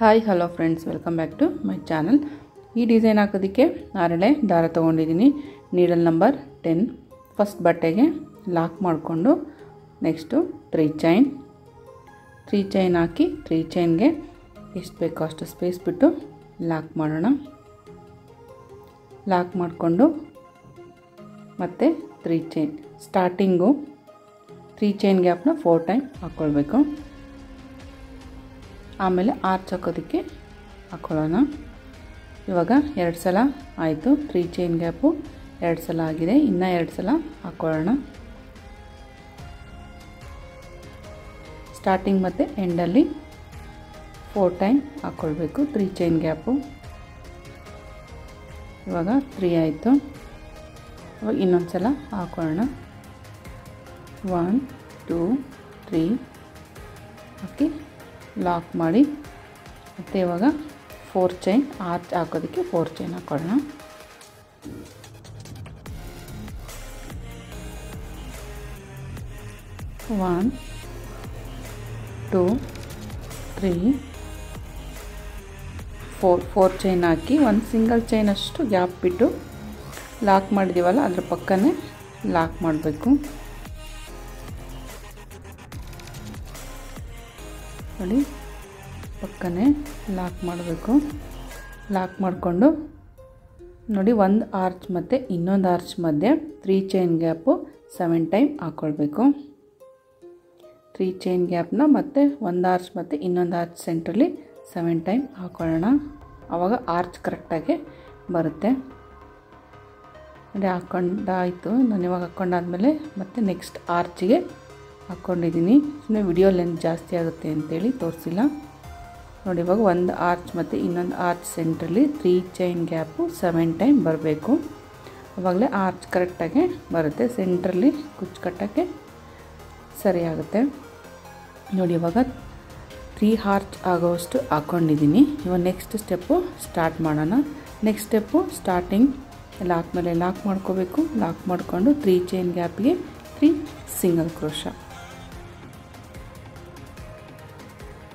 Hi hello friends welcome back to my channel ಈ design ಹಾಕೋದಕ್ಕೆ ನಾರಳೆ ದಾರ ತೊಗೊಂಡಿದ್ದೀನಿ. ನೀಡಲ್ ನಂಬರ್ ಟೆನ್ ಫಸ್ಟ್ ಬಟ್ಟೆಗೆ ಲಾಕ್ ಮಾಡಿಕೊಂಡು next three chain three chain ಹಾಕಿ ತ್ರೀ ಚೈನ್ಗೆ ಎಷ್ಟು ಬೇಕೋ ಅಷ್ಟು ಸ್ಪೇಸ್ ಬಿಟ್ಟು ಲಾಕ್ ಮಾಡೋಣ. ಲಾಕ್ ಮಾಡಿಕೊಂಡು ಮತ್ತು three chain starting three chain ಗ್ಯಾಪ್ನ four time ಹಾಕ್ಕೊಳ್ಬೇಕು ಆಮೇಲೆ ಆರ್ಚ್ ಹಾಕೋದಕ್ಕೆ ಹಾಕ್ಕೊಳ್ಳೋಣ ಇವಾಗ ಎರಡು ಸಲ ಆಯಿತು. ತ್ರೀ ಚೈನ್ ಗ್ಯಾಪು ಎರಡು ಸಲ ಆಗಿದೆ. ಇನ್ನೂ ಎರಡು ಸಲ ಹಾಕ್ಕೊಳ್ಳೋಣ ಸ್ಟಾರ್ಟಿಂಗ್ ಮತ್ತು ಎಂಡಲ್ಲಿ ಫೋರ್ ಟೈಮ್ ಹಾಕ್ಕೊಳ್ಬೇಕು ತ್ರೀ ಚೈನ್ ಗ್ಯಾಪು ಇವಾಗ ತ್ರೀ ಆಯಿತು. ಇವಾಗ ಇನ್ನೊಂದು ಸಲ ಹಾಕೊಳ್ಳೋಣ. ಒನ್ ಟೂ ತ್ರೀ ಹಾಕಿ ಲಾಕ್ ಮಾಡಿ. ಮತ್ತು ಇವಾಗ ಫೋರ್ ಚೈನ್ ಆರ್ಚ್ ಹಾಕೋದಕ್ಕೆ ಫೋರ್ ಚೈನ್ ಹಾಕೊಳ್ಳೋಣ. One two three four four chain ಹಾಕಿ, ಒಂದು ಸಿಂಗಲ್ ಚೈನ್ ಅಷ್ಟು ಗ್ಯಾಪ್ ಬಿಟ್ಟು ಲಾಕ್ ಮಾಡಿದ್ದೀವಲ್ಲ ಅದ್ರ ಪಕ್ಕನೇ ಲಾಕ್ ಮಾಡಬೇಕು. ನೋಡಿ ಪಕ್ಕನೇ ಲಾಕ್ ಮಾಡಬೇಕು. ಲಾಕ್ ಮಾಡಿಕೊಂಡು ನೋಡಿ ಒಂದು ಆರ್ಚ್ ಮತ್ತು ಇನ್ನೊಂದು ಆರ್ಚ್ ಮಧ್ಯೆ three chain gap seven time ಹಾಕ್ಕೊಳ್ಬೇಕು ತ್ರೀ ಚೈನ್ ಗ್ಯಾಪ್ನ ಮತ್ತು ಒಂದು ಆರ್ಚ್ ಮತ್ತು ಇನ್ನೊಂದು ಆರ್ಚ್ ಸೆಂಟ್ರಲ್ಲಿ ಸೆವೆನ್ ಟೈಮ್ ಹಾಕೊಳ್ಳೋಣ. ಆವಾಗ ಆರ್ಚ್ ಕರೆಕ್ಟಾಗಿ ಬರುತ್ತೆ. ನೋಡಿ ಹಾಕ್ಕೊಂಡಾಯಿತು ನಾನು ಇವಾಗ ಹಾಕ್ಕೊಂಡಾದ್ಮೇಲೆ ಮತ್ತು ನೆಕ್ಸ್ಟ್ ಆರ್ಚಿಗೆ ಹಾಕ್ಕೊಂಡಿದ್ದೀನಿ ಸುಮ್ಮನೆ ವಿಡಿಯೋ ಲೆಂತ್ ಜಾಸ್ತಿ ಆಗುತ್ತೆ ಅಂತೇಳಿ ತೋರಿಸಿಲ್ಲ. ನೋಡಿ, ಇವಾಗ ಒಂದು ಆರ್ಚ್ ಮತ್ತು ಇನ್ನೊಂದು ಆರ್ಚ್ ಸೆಂಟ್ರಲ್ಲಿ three chain gap seven time ಬರಬೇಕು. ಆವಾಗಲೇ ಆರ್ಚ್ ಕರೆಕ್ಟಾಗಿ ಬರುತ್ತೆ. ಸೆಂಟ್ರಲ್ಲಿ ಕುಚ್ಚು ಕಟ್ಟೋಕ್ಕೆ ಸರಿಯಾಗುತ್ತೆ ನೋಡಿ, ಇವಾಗ ತ್ರೀ ಹಾರ್ಚ್ ಆಗೋವಷ್ಟು ಹಾಕ್ಕೊಂಡಿದ್ದೀನಿ ಇವಾಗ ನೆಕ್ಸ್ಟ್ ಸ್ಟೆಪ್ಪು ಸ್ಟಾರ್ಟ್ ಮಾಡೋಣ. ನೆಕ್ಸ್ಟ್ ಸ್ಟೆಪ್ಪು ಸ್ಟಾರ್ಟಿಂಗ್ ಲಾಕ್ ಮೇಲೆ ಲಾಕ್ ಮಾಡ್ಕೋಬೇಕು. ಲಾಕ್ ಮಾಡಿಕೊಂಡು ತ್ರೀ ಚೈನ್ ಗ್ಯಾಪ್ಗೆ ತ್ರೀ ಸಿಂಗಲ್ ಕ್ರೋಶ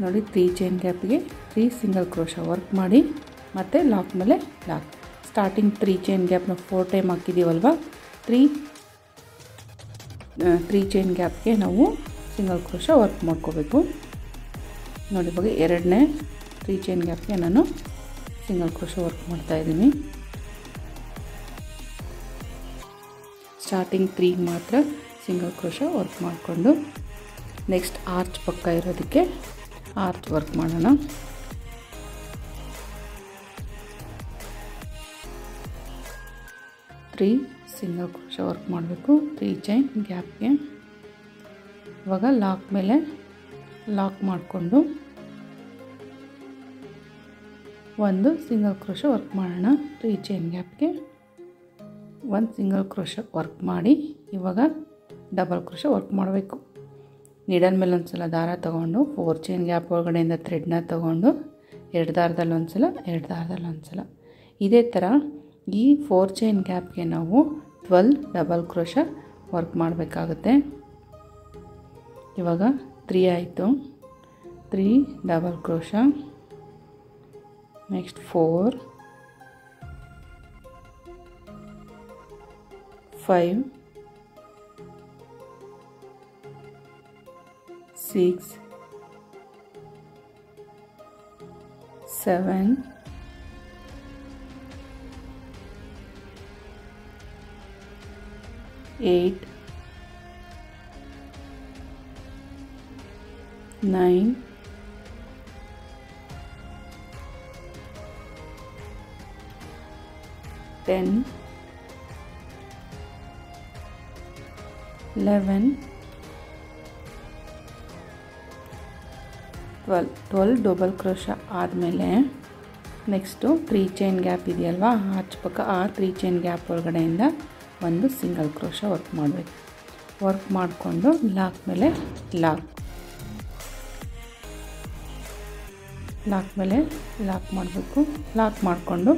ನೋಡಿ ತ್ರೀ ಚೈನ್ ಗ್ಯಾಪ್ಗೆ ತ್ರೀ ಸಿಂಗಲ್ ಕ್ರೋಶ ವರ್ಕ್ ಮಾಡಿ, ಮತ್ತು ಲಾಕ್ ಮೇಲೆ ಲಾಕ್ ಸ್ಟಾರ್ಟಿಂಗ್ ತ್ರೀ ಚೈನ್ ಗ್ಯಾಪ್ನ ಫೋರ್ ಟೈಮ್ ಹಾಕಿದ್ದೀವಲ್ವ ತ್ರೀ ತ್ರೀ ಚೈನ್ ಗ್ಯಾಪ್ಗೆ ನಾವು ಸಿಂಗಲ್ ಕ್ರೋಶ ವರ್ಕ್ ಮಾಡ್ಕೋಬೇಕು. ನೋಡಿ, ಇವಾಗ ಎರಡನೇ ತ್ರೀ ಚೈನ್ ಗ್ಯಾಪ್ಗೆ ನಾನು ಸಿಂಗಲ್ ಕ್ರೋಶ ವರ್ಕ್ ಮಾಡ್ತಾಯಿದ್ದೀನಿ ಸ್ಟಾರ್ಟಿಂಗ್ ತ್ರೀ ಮಾತ್ರ ಸಿಂಗಲ್ ಕ್ರೋಶ ವರ್ಕ್ ಮಾಡಿಕೊಂಡು ನೆಕ್ಸ್ಟ್ ಆರ್ಚ್ ಪಕ್ಕ ಇರೋದಕ್ಕೆ ಆರ್ಚ್ ವರ್ಕ್ ಮಾಡೋಣ. ತ್ರೀ ಸಿಂಗಲ್ ಕ್ರೋಶ ವರ್ಕ್ ಮಾಡಬೇಕು. ತ್ರೀ ಚೈನ್ ಗ್ಯಾಪ್ಗೆ. ಇವಾಗ ಲಾಕ್ ಮೇಲೆ ಲಾಕ್ ಮಾಡಿಕೊಂಡು ಒಂದು ಸಿಂಗಲ್ ಕ್ರೋಶ ವರ್ಕ್ ಮಾಡೋಣ. ತ್ರೀ ಚೈನ್ ಗ್ಯಾಪ್ಗೆ. ಒಂದು ಸಿಂಗಲ್ ಕ್ರೋಶ ವರ್ಕ್ ಮಾಡಿ ಇವಾಗ ಡಬಲ್ ಕ್ರೋಶ ವರ್ಕ್ ಮಾಡಬೇಕು. ನೀಡಲ್ ಮೇಲೆ ಒಂದು ಸಲ ದಾರ ತೊಗೊಂಡು ಫೋರ್ ಚೈನ್ ಗ್ಯಾಪ್ ಒಳಗಡೆಯಿಂದ ಥ್ರೆಡ್ನ ತೊಗೊಂಡು, ಎರಡು ದಾರದಲ್ಲಿ ಒಂದು ಸಲ ಎರಡು ದಾರದಲ್ಲಿ ಒಂದು ಸಲ ಇದೇ ಥರ ಈ ಫೋರ್ ಚೈನ್ ಗ್ಯಾಪ್ಗೆ ನಾವು ಟ್ವೆಲ್ ಡಬಲ್ ಕ್ರೋಶ ವರ್ಕ್ ಮಾಡಬೇಕಾಗುತ್ತೆ. ಇವಾಗ ತ್ರೀ ಆಯಿತು. Three double crochet next four five six seven eight nine ten eleven twelve twelve double crochet ಆದಮೇಲೆ ನೆಕ್ಸ್ಟು ತ್ರೀ ಚೈನ್ ಗ್ಯಾಪ್ ಇದೆಯಲ್ವಾ? ಆಚ್ ಪಕ್ಕ ಆ ತ್ರೀ ಚೈನ್ ಗ್ಯಾಪ್ ಒಳಗಡೆಯಿಂದ ಒಂದು ಸಿಂಗಲ್ ಕ್ರೋಶ ವರ್ಕ್ ಮಾಡಬೇಕು. ವರ್ಕ್ ಮಾಡಿಕೊಂಡು ಲಾಕ್ ಮೇಲೆ ಲಾಕ್ ಲಾಕ್ ಮೇಲೆ ಲಾಕ್ ಮಾಡಬೇಕು. ಲಾಕ್ ಮಾಡಿಕೊಂಡು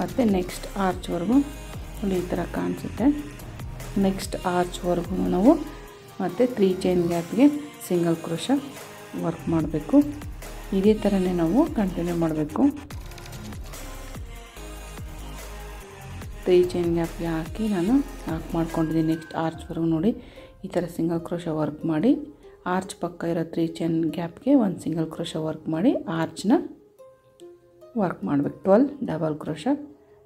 ಮತ್ತು ನೆಕ್ಸ್ಟ್ ಆರ್ಚ್ವರೆಗೂ ನೋಡಿ ಈ ಥರ ಕಾಣಿಸುತ್ತೆ. ನೆಕ್ಸ್ಟ್ ಆರ್ಚ್ವರೆಗೂ ನಾವು ಮತ್ತು ತ್ರೀ ಚೈನ್ ಗ್ಯಾಪ್ಗೆ ಸಿಂಗಲ್ ಕ್ರೋಶ ವರ್ಕ್ ಮಾಡಬೇಕು. ಇದೇ ಥರನೇ ನಾವು ಕಂಟಿನ್ಯೂ ಮಾಡಬೇಕು. ತ್ರೀ ಚೈನ್ ಗ್ಯಾಪ್ಗೆ ಹಾಕಿ ನಾನು ಹಾಕ್ ಮಾಡ್ಕೊಂಡಿದ್ದೀನಿ ನೆಕ್ಸ್ಟ್ ಆರ್ಚ್ವರೆಗೂ ನೋಡಿ. ಈ ಥರ ಸಿಂಗಲ್ ಕ್ರೋಶ ವರ್ಕ್ ಮಾಡಿ. ಆರ್ಚ್ ಪಕ್ಕ ಇರೋ ತ್ರೀ ಚೈನ್ ಗ್ಯಾಪ್ಗೆ ಒಂದು ಸಿಂಗಲ್ ಕ್ರೋಶ ವರ್ಕ್ ಮಾಡಿ ಆರ್ಚ್ನ ವರ್ಕ್ ಮಾಡಬೇಕು. ಟ್ವೆಲ್ ಡಬಲ್ ಕ್ರೋಶ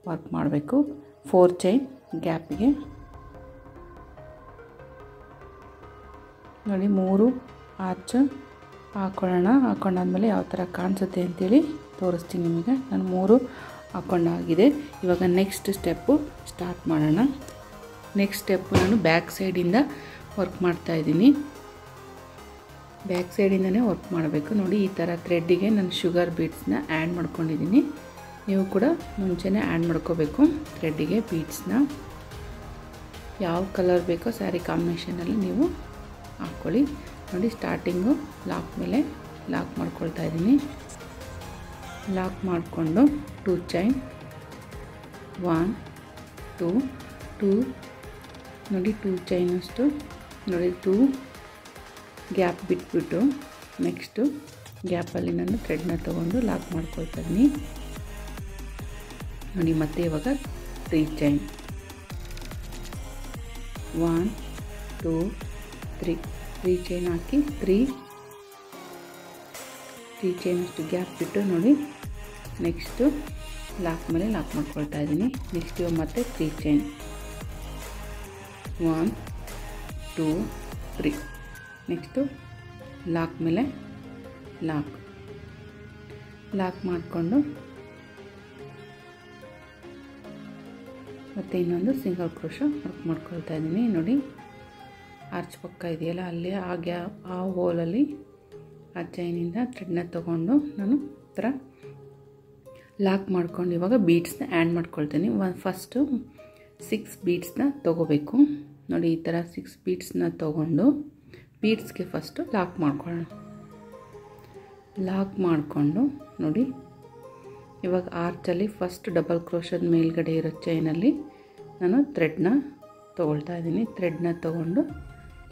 ವರ್ಕ್ ಮಾಡಬೇಕು. ಫೋರ್ ಚೈನ್ ಗ್ಯಾಪ್ಗೆ ನೋಡಿ ಮೂರು ಆರ್ಚ್ ಹಾಕೊಳ್ಳೋಣ. ಹಾಕ್ಕೊಂಡಾದಮೇಲೆ ಯಾವ ಥರ ಕಾಣಿಸುತ್ತೆ ಅಂತೇಳಿ ತೋರಿಸ್ತೀನಿ ನಿಮಗೆ. ನಾನು ಮೂರು ಹಾಕ್ಕೊಂಡಾಗಿದೆ ಇವಾಗ ನೆಕ್ಸ್ಟ್ ಸ್ಟೆಪ್ಪು ಸ್ಟಾರ್ಟ್ ಮಾಡೋಣ. ನೆಕ್ಸ್ಟ್ ಸ್ಟೆಪ್ಪು ನಾನು ಬ್ಯಾಕ್ ಸೈಡಿಂದ ವರ್ಕ್ ಮಾಡ್ತಾ ಇದ್ದೀನಿ. ಬ್ಯಾಕ್ ಸೈಡಿಂದನೇ ವರ್ಕ್ ಮಾಡಬೇಕು. ನೋಡಿ, ಈ ಥರ ಥ್ರೆಡ್ಡಿಗೆ ನಾನು ಶುಗರ್ ಬೀಟ್ಸ್ನ ಆ್ಯಡ್ ಮಾಡ್ಕೊಂಡಿದ್ದೀನಿ. ನೀವು ಕೂಡ ಮುಂಚೆನೇ ಆ್ಯಡ್ ಮಾಡ್ಕೋಬೇಕು ಥ್ರೆಡ್ಡಿಗೆ ಬೀಟ್ಸ್ನ ಯಾವ ಕಲರ್ ಬೇಕೋ ಸ್ಯಾರಿ ಕಾಂಬಿನೇಷನಲ್ಲಿ ನೀವು ಹಾಕ್ಕೊಳ್ಳಿ ನೋಡಿ ಸ್ಟಾರ್ಟಿಂಗು ಲಾಕ್ ಮೇಲೆ ಲಾಕ್ ಮಾಡ್ಕೊಳ್ತಾ ಇದ್ದೀನಿ. ಲಾಕ್ ಮಾಡಿಕೊಂಡು two chain one two two ನೋಡಿ ಟೂ ಚೈನಷ್ಟು ನೋಡಿ ಟೂ ಗ್ಯಾಪ್ ಬಿಟ್ಬಿಟ್ಟು ನೆಕ್ಸ್ಟು ಗ್ಯಾಪಲ್ಲಿ ನಾನು ಥ್ರೆಡ್ನ ತೊಗೊಂಡು ಲಾಕ್ ಮಾಡ್ಕೊಳ್ತಾ ಇದ್ದೀನಿ. ನೋಡಿ, ಮತ್ತೆ ಇವಾಗ three chain one two three three chain ಹಾಕಿ, ತ್ರೀ ತ್ರೀ ಚೈನಷ್ಟು ಗ್ಯಾಪ್ ಬಿಟ್ಟು ನೋಡಿ ನೆಕ್ಸ್ಟು ಲಾಕ್ ಮೇಲೆ ಲಾಕ್ ಮಾಡ್ಕೊಳ್ತಾ ಇದ್ದೀನಿ. ನೆಕ್ಸ್ಟ್ ಮತ್ತೆ three chain one two three next lock ಮೇಲೆ ಲಾಕ್ ಲಾಕ್ ಮಾಡಿಕೊಂಡು, ಮತ್ತು ಇನ್ನೊಂದು ಸಿಂಗಲ್ ಕ್ರೋಶ ವರ್ಕ್ ಮಾಡ್ಕೊಳ್ತಾ ಇದ್ದೀನಿ. ನೋಡಿ ಆರ್ಚ್ ಪಕ್ಕ ಇದೆಯಲ್ಲ, ಅಲ್ಲಿ ಆ ಗ್ಯಾ, ಆ ಹೋಲಲ್ಲಿ ಆ ಚೈನಿಂದ ಥ್ರೆಡ್ನ ತೊಗೊಂಡು ನಾನು ಥರ ಲಾಕ್ ಮಾಡ್ಕೊಂಡು ಇವಾಗ ಬೀಡ್ಸ್ನ ಆ್ಯಡ್ ಮಾಡ್ಕೊಳ್ತೀನಿ. ಒಂದು ಫಸ್ಟು ಸಿಕ್ಸ್ ಬೀಡ್ಸ್ನ ತೊಗೋಬೇಕು. ನೋಡಿ ಈ ಥರ ಸಿಕ್ಸ್ ಬೀಡ್ಸ್ನ ತೊಗೊಂಡು ಬೀಡ್ಸ್ಗೆ ಫಸ್ಟು ಲಾಕ್ ಮಾಡ್ಕೊಳ್ಳೋಣ. ಲಾಕ್ ಮಾಡಿಕೊಂಡು ನೋಡಿ ಇವಾಗ ಆರ್ಚಲ್ಲಿ ಫಸ್ಟ್ ಡಬಲ್ ಕ್ರೋಶದ ಮೇಲ್ಗಡೆ ಇರೋ ಚೈನಲ್ಲಿ ನಾನು ಥ್ರೆಡ್ನ ತೊಗೊಳ್ತಾ ಇದ್ದೀನಿ. ಥ್ರೆಡ್ನ ತೊಗೊಂಡು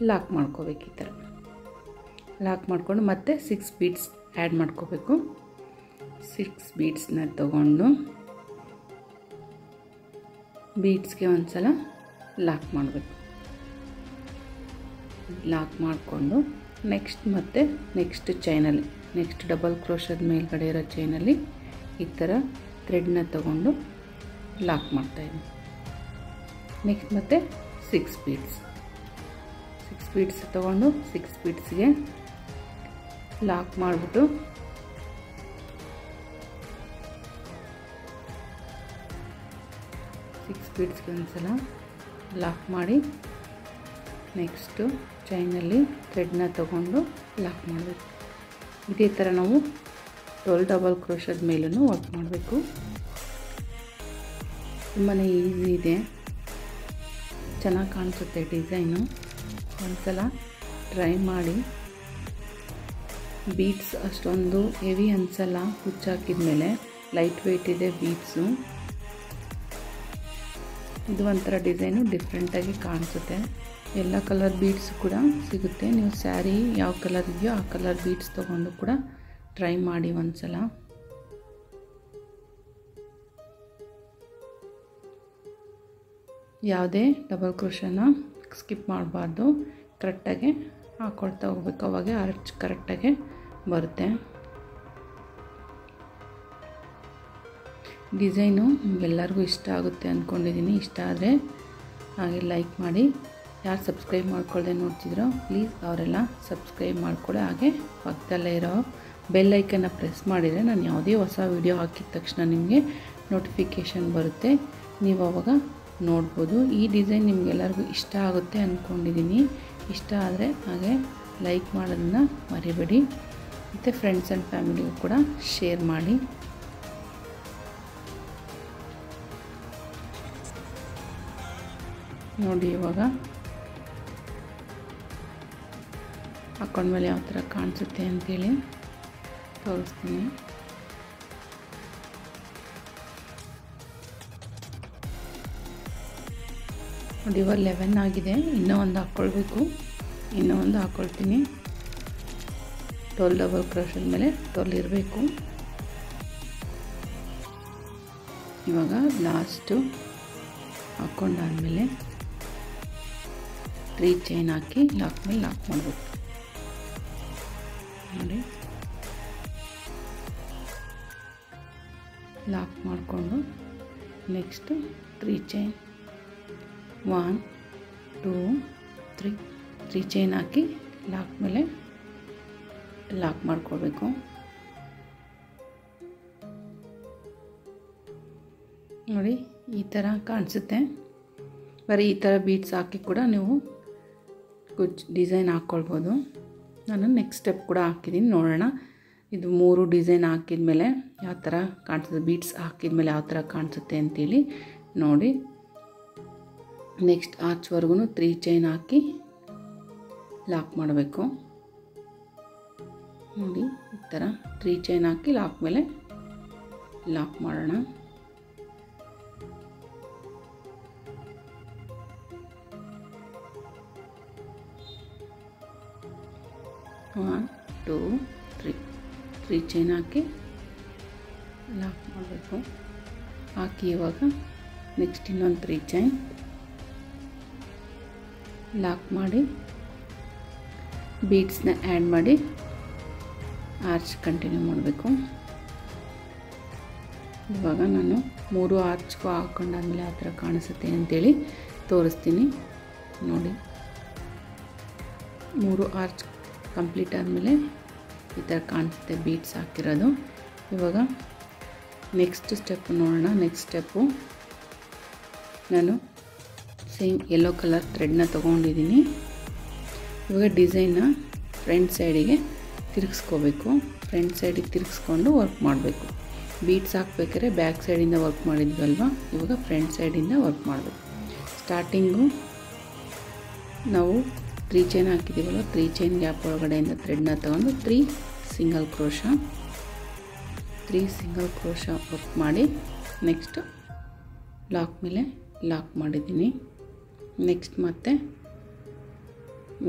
ಲಾಕ್ ಮಾಡ್ಕೋಬೇಕು ಈ ಥರ. ಲಾಕ್ ಮಾಡಿಕೊಂಡು ಮತ್ತೆ ಸಿಕ್ಸ್ ಬೀಡ್ಸ್ ಆ್ಯಡ್ ಮಾಡ್ಕೋಬೇಕು. ಸಿಕ್ಸ್ ಬೀಡ್ಸ್ನ ತೊಗೊಂಡು ಬೀಡ್ಸ್ಗೆ ಒಂದು ಸಲ ಲಾಕ್ ಮಾಡಬೇಕು. ಲಾಕ್ ಮಾಡಿಕೊಂಡು ನೆಕ್ಸ್ಟ್ ಮತ್ತೆ ನೆಕ್ಸ್ಟ್ ಚೈನಲ್ಲಿ ನೆಕ್ಸ್ಟ್ ಡಬಲ್ ಕ್ರೋಶದ ಮೇಲ್ಗಡೆ ಇರೋ ಚೈನಲ್ಲಿ ಈ ಥರ ಥ್ರೆಡ್ನ ತೊಗೊಂಡು ಲಾಕ್ ಮಾಡ್ತಾಯಿದ್ದೀನಿ ನೆಕ್ಸ್ಟ್ ಮತ್ತೆ ಸಿಕ್ಸ್ ಸಿಕ್ಸ್ ಬೀಡ್ಸ್ ತೊಗೊಂಡು ಸಿಕ್ಸ್ ಬೀಡ್ಸ್ಗೆ ಲಾಕ್ ಮಾಡಿಬಿಟ್ಟು ಸಿಕ್ಸ್ ಬೀಡ್ಸ್ಗೆ ಒಂದ್ಸಲ ಲಾಕ್ ಮಾಡಿ ನೆಕ್ಸ್ಟು ಚೈನಲ್ಲಿ ಥ್ರೆಡ್ನ ತೊಗೊಂಡು ಲಾಕ್ ಮಾಡಬೇಕು. ಇದೇ ಥರ ನಾವು ಟೋಲ್ ಡಬಲ್ ಕ್ರೋಶದ ಮೇಲೂ ವರ್ಕ್ ಮಾಡಬೇಕು. ತುಂಬಾ ಈಸಿ ಇದೆ. ಚೆನ್ನಾಗಿ ಕಾಣಿಸುತ್ತೆ ಡಿಸೈನು ಒಂದ್ಸಲ ಟ್ರೈ ಮಾಡಿ. ಬೀಟ್ಸ್ ಅಷ್ಟೊಂದು ಹೆವಿ ಅನ್ಸಲ್ಲ ಹುಚ್ಚಾಕಿದ ಮೇಲೆ ಲೈಟ್ ವೆಯ್ಟ್ ಇದೆ ಬೀಟ್ಸು ಇದು ಒಂಥರ ಡಿಸೈನು ಡಿಫ್ರೆಂಟಾಗಿ ಕಾಣಿಸುತ್ತೆ. ಎಲ್ಲ ಕಲರ್ ಬೀಟ್ಸ್ ಕೂಡ ಸಿಗುತ್ತೆ. ನೀವು ಸ್ಯಾರಿ ಯಾವ ಕಲರ್ ಇದೆಯೋ ಆ ಕಲರ್ ಬೀಟ್ಸ್ ತೊಗೊಂಡು ಕೂಡ ಟ್ರೈ ಮಾಡಿ ಒಂದ್ಸಲ. ಯಾವುದೇ ಡಬಲ್ ಕ್ರೋಶನ ಸ್ಕಿಪ್ ಮಾಡಬಾರ್ದು. ಕರೆಕ್ಟಾಗಿ ಹಾಕ್ಕೊಳ್ತಾ ಹೋಗ್ಬೇಕು. ಅವಾಗ ಅರ್ಚ್ ಕರೆಕ್ಟಾಗಿ ಬರುತ್ತೆ. ಡಿಸೈನು ನಿಮಗೆಲ್ಲರಿಗೂ ಇಷ್ಟ ಆಗುತ್ತೆ ಅಂದ್ಕೊಂಡಿದ್ದೀನಿ ಇಷ್ಟ ಆದರೆ ಹಾಗೆ ಲೈಕ್ ಮಾಡಿ. ಯಾರು ಸಬ್ಸ್ಕ್ರೈಬ್ ಮಾಡ್ಕೊಳ್ಳದೆ ನೋಡ್ತಿದ್ರೋ ಪ್ಲೀಸ್ ಅವರೆಲ್ಲ ಸಬ್ಸ್ಕ್ರೈಬ್ ಮಾಡ್ಕೊಳ್ಳಿ. ಹಾಗೆ ಪಕ್ಕದಲ್ಲೇ ಇರೋ ಬೆಲ್ ಐಕನ್ನ ಪ್ರೆಸ್ ಮಾಡಿದರೆ ನಾನು ಯಾವುದೇ ಹೊಸ ವೀಡಿಯೋ ಹಾಕಿದ ತಕ್ಷಣ ನಿಮಗೆ ನೋಟಿಫಿಕೇಷನ್ ಬರುತ್ತೆ. ನೀವು ಅವಾಗ ನೋಡ್ಬೋದು. ಈ ಡಿಸೈನ್ ನಿಮಗೆಲ್ಲರಿಗೂ ಇಷ್ಟ ಆಗುತ್ತೆ ಅಂದ್ಕೊಂಡಿದ್ದೀನಿ ಇಷ್ಟ ಆದರೆ ಹಾಗೆ ಲೈಕ್ ಮಾಡೋದನ್ನ ಮರಿಬೇಡಿ. ಮತ್ತು ಫ್ರೆಂಡ್ಸ್ ಆ್ಯಂಡ್ ಫ್ಯಾಮಿಲಿಗೂ ಕೂಡ ಶೇರ್ ಮಾಡಿ. ನೋಡಿ ಇವಾಗ. ಹಾಕೊಂಡ್ಮೇಲೆ ಯಾವ ಥರ ಕಾಣಿಸುತ್ತೆ ಅಂತೇಳಿ ತೋರಿಸ್ತೀನಿ. ನೋಡಿ, ಇವಾಗ ಲೆವೆನ್ ಆಗಿದೆ. ಇನ್ನೂ ಒಂದು ಹಾಕ್ಕೊಳ್ಬೇಕು ಇನ್ನೂ ಒಂದು ಹಾಕ್ಕೊಳ್ತೀನಿ ಟೋಲ್ ಡಬಲ್ ಕ್ರೋಶದ ಮೇಲೆ ಟೋಲ್ ಇರಬೇಕು. ಇವಾಗ ಲಾಸ್ಟು ಹಾಕ್ಕೊಂಡಾದಮೇಲೆ ತ್ರೀ ಚೈನ್ ಹಾಕಿ ಲಾಕ್ ಮೇಲೆ ಲಾಕ್ ಮಾಡಬೇಕು. ನೋಡಿ. ಲಾಕ್ ಮಾಡಿಕೊಂಡು next three chain one two three three chain ಹಾಕಿ ಲಾಕ್ ಮೇಲೆ ಲಾಕ್ ಮಾಡ್ಕೋಬೇಕು ನೋಡಿ, ಈ ಥರ ಕಾಣಿಸುತ್ತೆ. ಬರೀ ಈ ಥರ ಬೀಟ್ಸ್ ಹಾಕಿ ಕೂಡ ನೀವು ಕುಚ್ ಡಿಸೈನ್ ಹಾಕ್ಕೊಳ್ಬೋದು ನಾನು ನೆಕ್ಸ್ಟ್ ಸ್ಟೆಪ್ ಕೂಡ ಹಾಕಿದ್ದೀನಿ ನೋಡೋಣ. ಇದು ಮೂರು ಡಿಸೈನ್ ಹಾಕಿದ್ಮೇಲೆ ಯಾವ ಥರ ಕಾಣಿಸುತ್ತೆ ಬೀಟ್ಸ್ ಹಾಕಿದ್ಮೇಲೆ ಯಾವ ಥರ ಕಾಣಿಸುತ್ತೆ ಅಂತೇಳಿ ನೋಡಿ. ನೆಕ್ಸ್ಟ್ ಆಚ್ವರೆಗೂ ತ್ರೀ ಚೈನ್ ಹಾಕಿ ಲಾಕ್ ಮಾಡಬೇಕು. ನೋಡಿ, ಈ ಥರ ತ್ರೀ ಚೈನ್ ಹಾಕಿ ಲಾಕ್ ಮೇಲೆ ಲಾಕ್ ಮಾಡೋಣ. One two three three chain ಹಾಕಿ ಲಾಕ್ ಮಾಡಬೇಕು. ಹಾಕಿ ಇವಾಗ ನೆಕ್ಸ್ಟ್ ಇನ್ನೊಂದು ತ್ರೀ ಚೈನ್. ಲಾಕ್ ಮಾಡಿ ಬೀಡ್ಸ್ನ ಆ್ಯಡ್ ಮಾಡಿ ಆರ್ಚ್ ಕಂಟಿನ್ಯೂ ಮಾಡಬೇಕು. ಇವಾಗ ನಾನು ಮೂರು ಆರ್ಚ್ಗೂ ಹಾಕ್ಕೊಂಡಾದ್ಮೇಲೆ ಆ ಥರ ಕಾಣಿಸುತ್ತೆ ಅಂತೇಳಿ ತೋರಿಸ್ತೀನಿ. ನೋಡಿ. ಮೂರು ಆರ್ಚ್ ಕಂಪ್ಲೀಟ್ ಆದಮೇಲೆ ಈ ಥರ ಕಾಣಿಸುತ್ತೆ ಬೀಟ್ಸ್ ಹಾಕಿರೋದು. ಇವಾಗ ನೆಕ್ಸ್ಟ್ ಸ್ಟೆಪ್ ನೋಡೋಣ. ನೆಕ್ಸ್ಟ್ ಸ್ಟೆಪ್ಪು ನಾನು ಸೇಮ್ ಯೆಲ್ಲೋ ಕಲರ್ ಥ್ರೆಡ್ನ ತೊಗೊಂಡಿದ್ದೀನಿ ಇವಾಗ ಡಿಸೈನ್ನ ಫ್ರಂಟ್ ಸೈಡಿಗೆ ತಿರುಗಿಸ್ಕೋಬೇಕು. ಫ್ರಂಟ್ ಸೈಡಿಗೆ ತಿರುಗಿಸ್ಕೊಂಡು ವರ್ಕ್ ಮಾಡಬೇಕು. ಬೀಟ್ಸ್ ಹಾಕ್ಬೇಕಾದ್ರೆ ಬ್ಯಾಕ್ ಸೈಡಿಂದ ವರ್ಕ್ ಮಾಡಿದ್ವಲ್ವ? ಇವಾಗ ಫ್ರಂಟ್ ಸೈಡಿಂದ ವರ್ಕ್ ಮಾಡಬೇಕು. ಸ್ಟಾರ್ಟಿಂಗು ನಾವು ತ್ರೀ ಚೈನ್ ಹಾಕಿದ್ದೀವಲ್ಲ ತ್ರೀ ಚೈನ್ ಗ್ಯಾಪ್ ಒಳಗಡೆಯಿಂದ ಥ್ರೆಡ್ನ ತೊಗೊಂಡು three single crochet three single crochet work ಮಾಡಿ ನೆಕ್ಸ್ಟು ಲಾಕ್ ಮೇಲೆ ಲಾಕ್ ಮಾಡಿದ್ದೀನಿ ನೆಕ್ಸ್ಟ್ ಮತ್ತೆ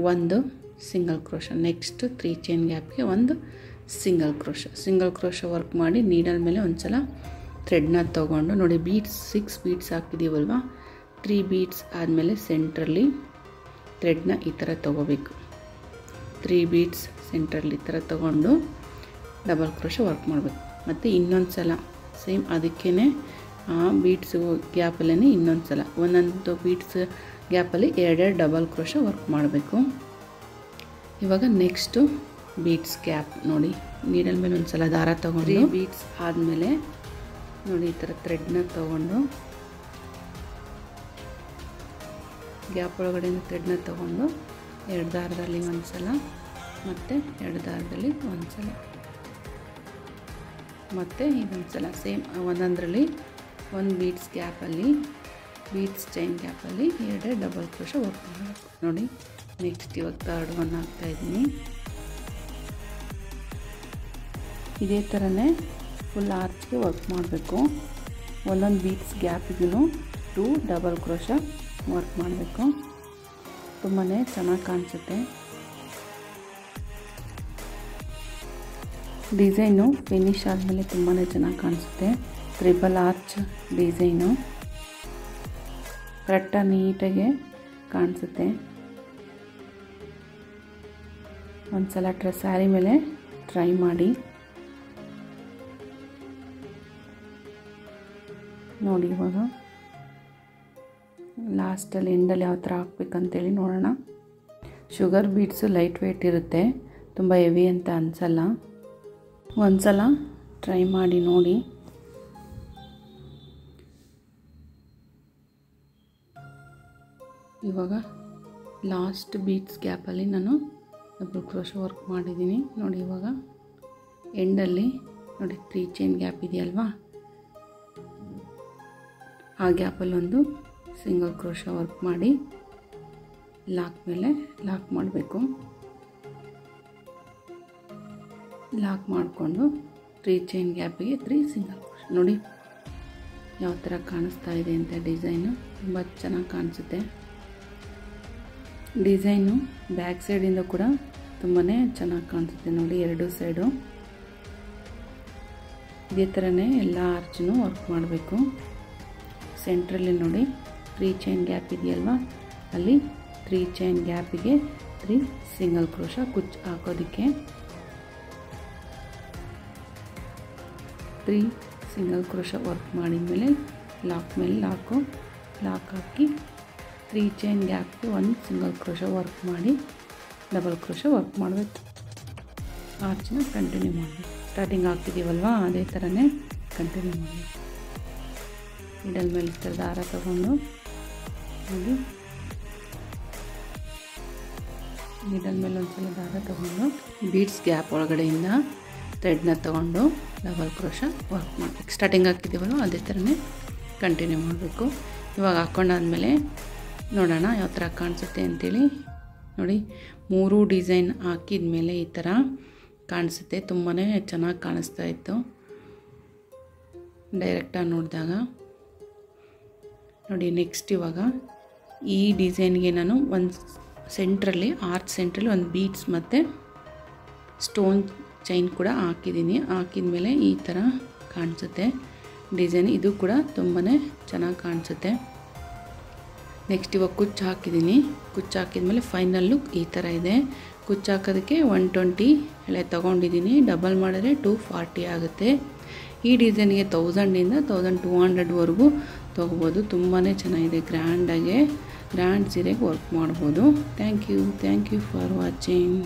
ಒಂದು single crochet next three chain ಗ್ಯಾಪ್ಗೆ ಒಂದು single crochet single crochet work ಮಾಡಿ ನೀಡಲ್ ಮೇಲೆ ಒಂದು ಸಲ ಥ್ರೆಡ್ನ ತೊಗೊಂಡು ನೋಡಿ ಬೀಟ್ಸ್ ಸಿಕ್ಸ್ ಬೀಟ್ಸ್ ಹಾಕಿದ್ದೀವಲ್ವ ತ್ರೀ ಬೀಟ್ಸ್ ಆದಮೇಲೆ ಸೆಂಟ್ರಲ್ಲಿ ಥ್ರೆಡ್ನ ಈ ಥರ ತೊಗೋಬೇಕು. ತ್ರೀ ಬೀಟ್ಸ್ ಸೆಂಟ್ರಲ್ಲಿ ಈ ಥರ ತೊಗೊಂಡು ಡಬಲ್ ಕ್ರೋಶ ವರ್ಕ್ ಮಾಡಬೇಕು. ಮತ್ತು ಇನ್ನೊಂದು ಸಲ ಸೇಮ್ ಅದಕ್ಕೇ ಆ ಬೀಟ್ಸ್ ಗ್ಯಾಪಲ್ಲೇ ಇನ್ನೊಂದು ಸಲ ಒಂದೊಂದು ಬೀಟ್ಸ್ ಗ್ಯಾಪಲ್ಲಿ ಎರಡೆರಡು ಡಬಲ್ ಕ್ರೋಶ ವರ್ಕ್ ಮಾಡಬೇಕು. ಇವಾಗ ನೆಕ್ಸ್ಟು ಬೀಟ್ಸ್ ಗ್ಯಾಪ್ ನೋಡಿ, ನೀಡಲ್ ಮೇಲೆ ಒಂದು ಸಲ ದಾರ ತೊಗೊಂಡು. ಬೀಟ್ಸ್ ಆದಮೇಲೆ ನೋಡಿ ಈ ಥರ ಥ್ರೆಡ್ನ ತೊಗೊಂಡು. ಗ್ಯಾಪ್ ಒಳಗಡೆಯಿಂದ ಥ್ರೆಡ್ನ ತೊಗೊಂಡು ಎರಡು ದಾರದಲ್ಲಿ ಒಂದು ಸಲ ಮತ್ತು ಎರಡು ದಾರದಲ್ಲಿ ಒಂದು ಸಲ ಮತ್ತು ಇದೊಂದು ಸಲ ಸೇಮ್ ಒಂದೊಂದರಲ್ಲಿ ಒಂದು ಬೀಟ್ಸ್ ಗ್ಯಾಪಲ್ಲಿ ಬೀಟ್ಸ್ ಚೈನ್ ಗ್ಯಾಪಲ್ಲಿ ಎರಡೇ ಡಬಲ್ ಕ್ರೋಶ ವರ್ಕ್ ಮಾಡಬೇಕು. ನೋಡಿ ನೆಕ್ಸ್ಟ್ ಇವಾಗ ತರ್ಡ್ ಒನ್ ಹಾಕ್ತಾಯಿದ್ದೀನಿ ಇದೇ ಥರನೇ ಫುಲ್ ಆರ್ಚ್ಗೆ ವರ್ಕ್ ಮಾಡಬೇಕು. ಒಂದೊಂದು ಬೀಟ್ಸ್ ಗ್ಯಾಪಿಗೂ ಟೂ ಡಬಲ್ ಕ್ರೋಶ ವರ್ಕ್ ಮಾಡಬೇಕು. ತುಂಬಾ ಚೆನ್ನಾಗಿ ಕಾಣಿಸುತ್ತೆ. ಡಿಸೈನು ಫಿನಿಶ್ ಆದಮೇಲೆ ತುಂಬಾ ಚೆನ್ನಾಗಿ ಕಾಣಿಸುತ್ತೆ. Triple arch design. ಕರೆಕ್ಟಾಗಿ ನೀಟಾಗೆ ಕಾಣಿಸುತ್ತೆ. ಒಂದು ಸಲ ಟ್ರ, ಸ್ಯಾರಿ ಮೇಲೆ ಟ್ರೈ ಮಾಡಿ. ನೋಡಿ ಇವಾಗ. ಲಾಸ್ಟಲ್ಲಿ, ಎಂಡಲ್ಲಿ ಯಾವ ಥರ ಹಾಕ್ಬೇಕಂತೇಳಿ ನೋಡೋಣ. ಶುಗರ್ ಬೀಟ್ಸು ಲೈಟ್ ವೆಯ್ಟ್ ಇರುತ್ತೆ. ತುಂಬ ಹೆವಿ ಅಂತ ಅನಿಸಲ್ಲ. ಒಂದು ಸಲ ಟ್ರೈ ಮಾಡಿ ನೋಡಿ. ಇವಾಗ ಲಾಸ್ಟ್ ಬೀಟ್ಸ್ ಗ್ಯಾಪಲ್ಲಿ ನಾನು ಡಬಲ್ ಕ್ರೋಶ ವರ್ಕ್ ಮಾಡಿದ್ದೀನಿ. ನೋಡಿ ಇವಾಗ ಎಂಡಲ್ಲಿ ನೋಡಿ ತ್ರೀ ಚೈನ್ ಗ್ಯಾಪ್ ಇದೆಯಲ್ವಾ? ಆ ಗ್ಯಾಪಲ್ಲೊಂದು ಸಿಂಗಲ್ ಕ್ರೋಶ ವರ್ಕ್ ಮಾಡಿ ಲಾಕ್ ಮೇಲೆ ಲಾಕ್ ಮಾಡಬೇಕು. ಲಾಕ್ ಮಾಡಿಕೊಂಡು ತ್ರೀ ಚೈನ್ ಗ್ಯಾಪಿಗೆ ತ್ರೀ ಸಿಂಗಲ್ ಕ್ರೋಶ ನೋಡಿ ಯಾವ ಥರ ಕಾಣಿಸ್ತಾ ಇದೆ ಅಂತ ಡಿಸೈನು ತುಂಬ ಚೆನ್ನಾಗಿ ಕಾಣಿಸುತ್ತೆ. ಡಿಸೈನು ಬ್ಯಾಕ್ ಸೈಡಿಂದ ಕೂಡ ತುಂಬಾ ಚೆನ್ನಾಗಿ ಕಾಣಿಸುತ್ತೆ ನೋಡಿ, ಎರಡು ಸೈಡು. ಇದೇ ಥರನೇ ಎಲ್ಲ ಆರ್ಚನ್ನು ವರ್ಕ್ ಮಾಡಬೇಕು. ಸೆಂಟ್ರಲ್ಲಿ ನೋಡಿ, ತ್ರೀ ಚೈನ್ ಗ್ಯಾಪ್ ಇದೆಯಲ್ವ? ಅಲ್ಲಿ ತ್ರೀ ಚೈನ್ ಗ್ಯಾಪಿಗೆ ತ್ರೀ ಸಿಂಗಲ್ ಕ್ರೋಶ ಕುಚ್ ಹಾಕೋದಕ್ಕೆ. ತ್ರೀ ಸಿಂಗಲ್ ಕ್ರೋಶ ವರ್ಕ್ ಮಾಡಿದ ಮೇಲೆ ಲಾಕ್ ಮೇಲೆ ಲಾಕು, ಲಾಕ್ ಹಾಕಿ ತ್ರೀ ಚೈನ್ ಗ್ಯಾಪ್ಗೆ ಒಂದು ಸಿಂಗಲ್ ಕ್ರೋಶ ವರ್ಕ್ ಮಾಡಿ, ಡಬಲ್ ಕ್ರೋಶ ವರ್ಕ್ ಮಾಡಬೇಕು. ಆರ್ಚನ್ನ ಕಂಟಿನ್ಯೂ ಮಾಡಬೇಕು ಸ್ಟಾರ್ಟಿಂಗ್ ಹಾಕ್ತಿದ್ದೀವಲ್ವ ಅದೇ ಥರನೇ ಕಂಟಿನ್ಯೂ ಮಾಡಬೇಕು ಮಿಡಲ್ ಮೇಲೆ ಈ ಥರ ದಾರ ತಗೊಂಡು ನೋಡಿ. ಮಿಡಲ್ ಮೇಲೆ ಒಂದ್ಸಲ ದಾರ ತಗೊಂಡು, ಬೀಡ್ಸ್ ಗ್ಯಾಪ್ ಒಳಗಡೆಯಿಂದ ಥ್ರೆಡ್ನ ತಗೊಂಡು ಡಬಲ್ ಕ್ರೋಶ ವರ್ಕ್ ಮಾಡಬೇಕು. ಸ್ಟಾರ್ಟಿಂಗ್ ಹಾಕಿದ್ದೀವಲ್ವ ಅದೇ ಥರನೇ ಕಂಟಿನ್ಯೂ ಮಾಡಬೇಕು. ಇವಾಗ ಹಾಕ್ಕೊಂಡಾದ್ಮೇಲೆ ನೋಡೋಣ ಯಾವ ಥರ ಕಾಣಿಸುತ್ತೆ ಅಂಥೇಳಿ ನೋಡಿ, ಮೂರು ಡಿಸೈನ್ ಹಾಕಿದ ಮೇಲೆ ಈ ಥರ ಕಾಣಿಸುತ್ತೆ. ತುಂಬಾ ಚೆನ್ನಾಗಿ ಕಾಣಿಸ್ತಾ ಇತ್ತು. ಡೈರೆಕ್ಟಾಗಿ ನೋಡಿದಾಗ. ನೋಡಿ, ನೆಕ್ಸ್ಟ್ ಇವಾಗ ಈ ಡಿಸೈನ್ಗೆ ನಾನು ಒಂದು ಸೆಂಟ್ರಲ್ಲಿ ಆರ್ಚ್ ಸೆಂಟ್ರಲ್ಲಿ ಒಂದು ಬೀಟ್ಸ್ ಮತ್ತು ಸ್ಟೋನ್ ಚೈನ್ ಕೂಡ ಹಾಕಿದ್ದೀನಿ. ಹಾಕಿದ ಮೇಲೆ ಈ ಥರ ಕಾಣಿಸುತ್ತೆ ಡಿಸೈನ್. ಇದು ಕೂಡ ತುಂಬಾ ಚೆನ್ನಾಗಿ ಕಾಣಿಸುತ್ತೆ. ನೆಕ್ಸ್ಟ್ ಇವಾಗ ಕುಚ್ಚು ಹಾಕಿದ್ದೀನಿ. ಕುಚ್ಚು ಹಾಕಿದ್ಮೇಲೆ ಫೈನಲ್ ಲುಕ್ ಈ ಥರ ಇದೆ. ಕುಚ್ಚು ಹಾಕೋದಕ್ಕೆ ಒನ್ ಟ್ವೆಂಟಿ ಎಳೆ ತೊಗೊಂಡಿದ್ದೀನಿ. ಡಬಲ್ ಮಾಡಿದ್ರೆ ಟೂ ಫಾರ್ಟಿ ಆಗುತ್ತೆ. ಈ ಡಿಸೈನ್ಗೆ ತೌಸಂಡಿಂದ ತೌಸಂಡ್ ಟೂ ಹಂಡ್ರೆಡ್ವರೆಗೂ ತೊಗೋಬೋದು. ತುಂಬಾ ಚೆನ್ನಾಗಿದೆ, ಗ್ರ್ಯಾಂಡಾಗೆ, ಗ್ರ್ಯಾಂಡ್ ಸೀರೆಗೆ ವರ್ಕ್ ಮಾಡ್ಬೋದು. Thank you thank you for watching.